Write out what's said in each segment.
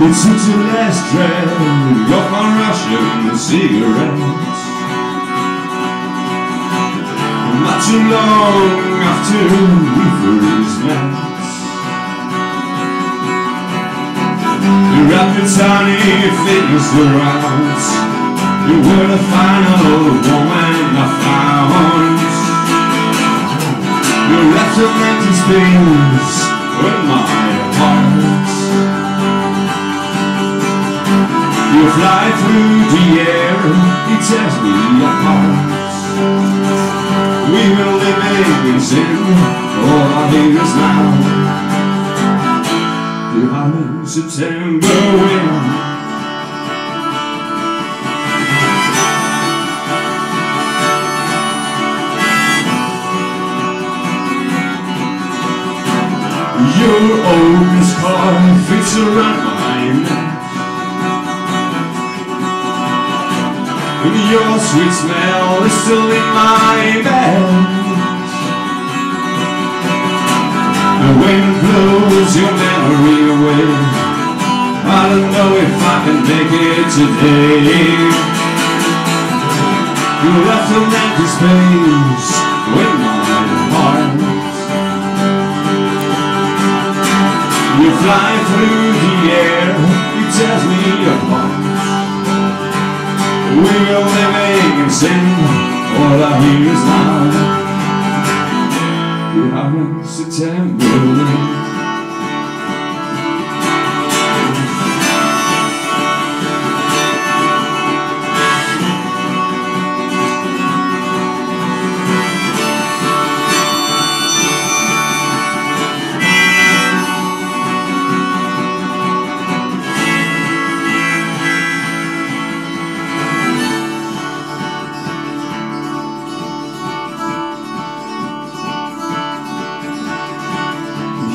It's such a last drag of my Russian cigarettes. Not too long after we first met. Wrapped your tiny fingers around. You were the final woman I found. You left a empty space with my You fly through the air, it tears me apart. We will live in sin, all our years now. The howling September wind. Your old car fits around mine And your sweet smell is still in my bed The wind blows your memory away I don't know if I can make it today. You left an empty space with my heart You fly through the air, you tear me apart. We are living in sin, all I hear is now. The howling September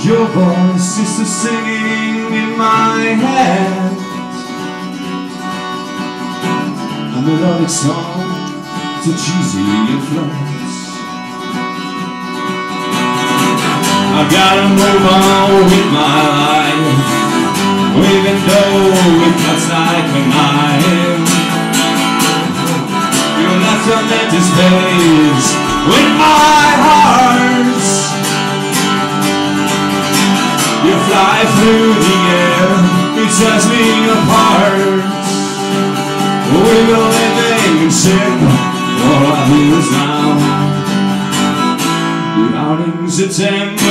Your voice is the singing in my head. A melodic song to cheesy influence I gotta move on with my life Even though it cuts like a knife. You left a empty space with my fly through the air, it tears me apart. We will living in sin, all our years now. The outing September